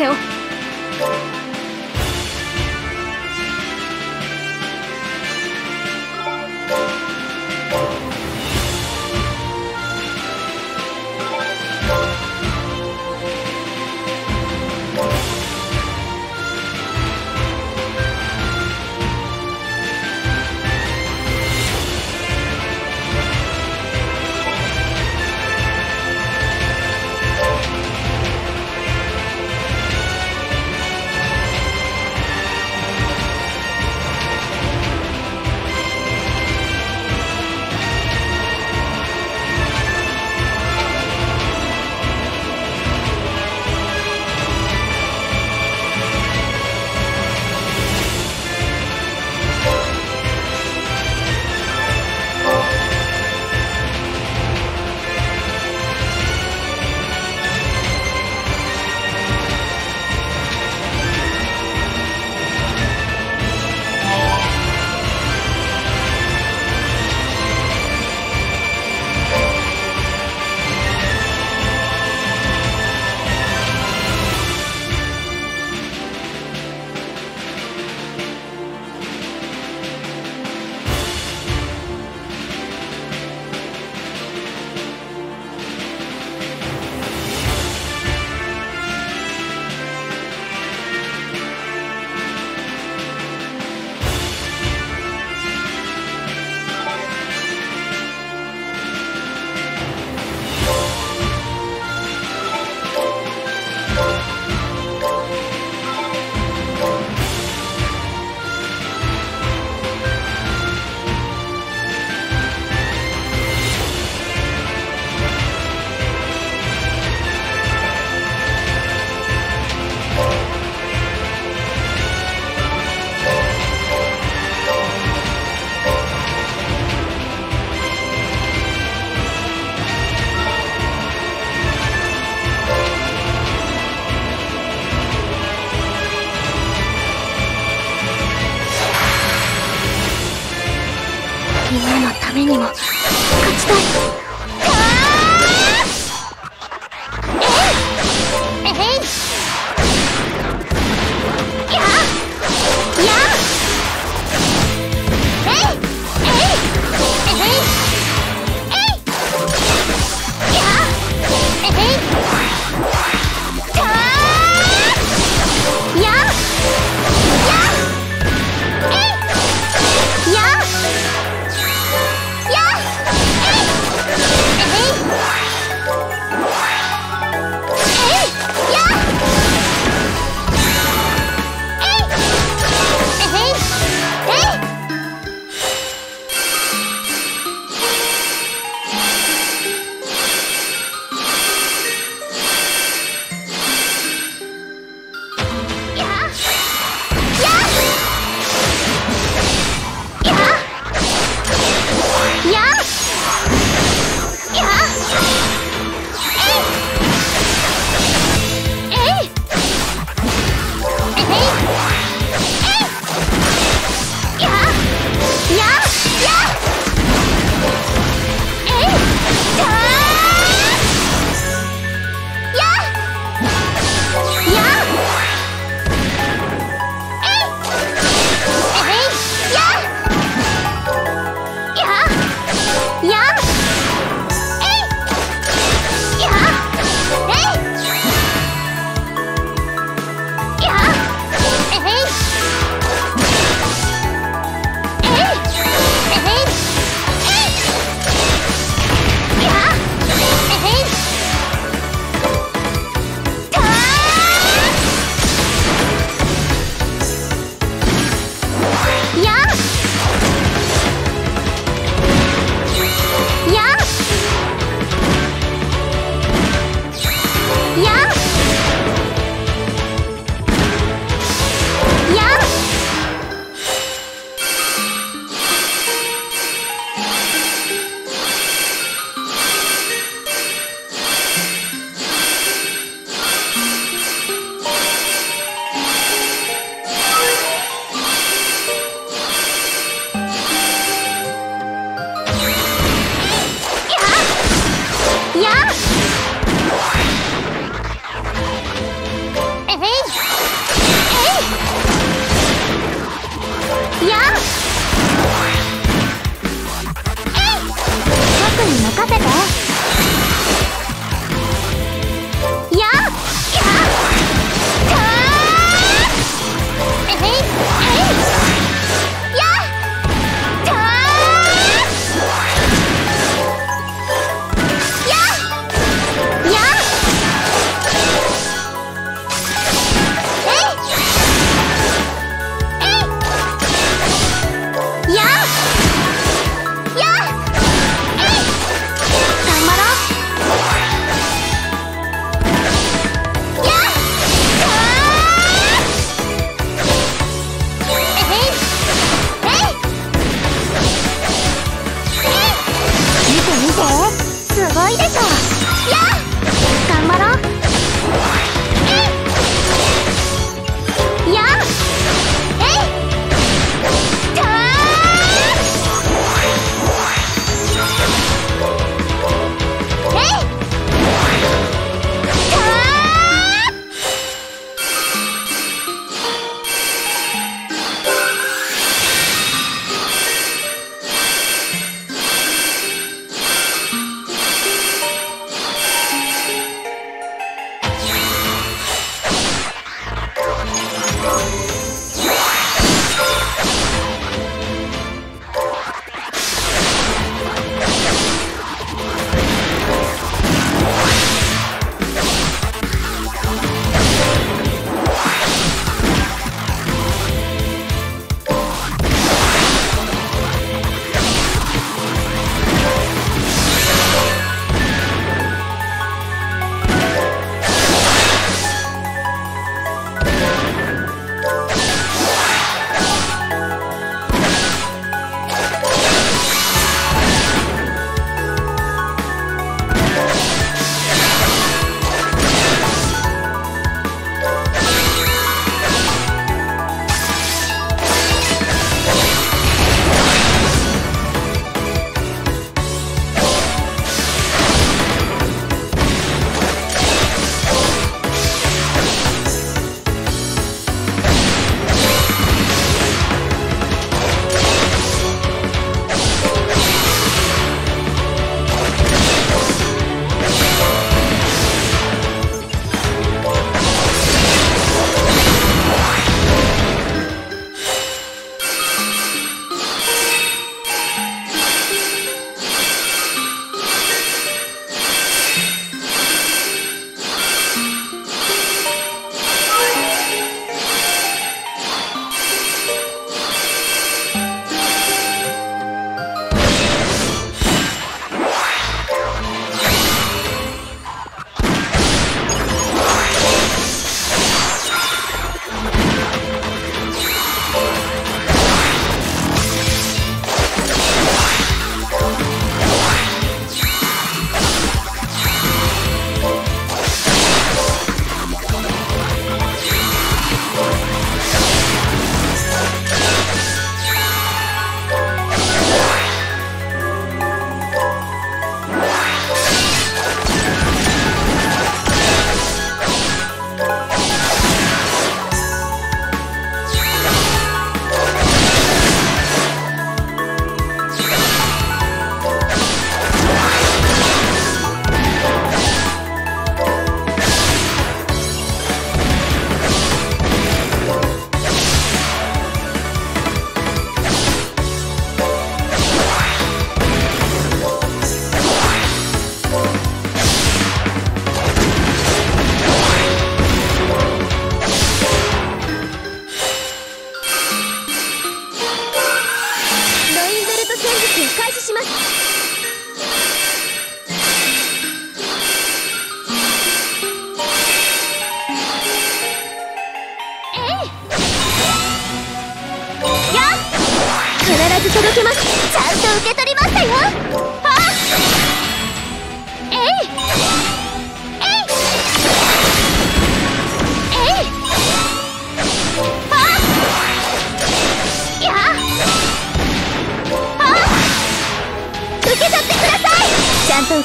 morreu.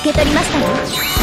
受け取りましたよ。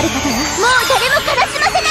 あることもう誰も悲しませない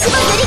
すべて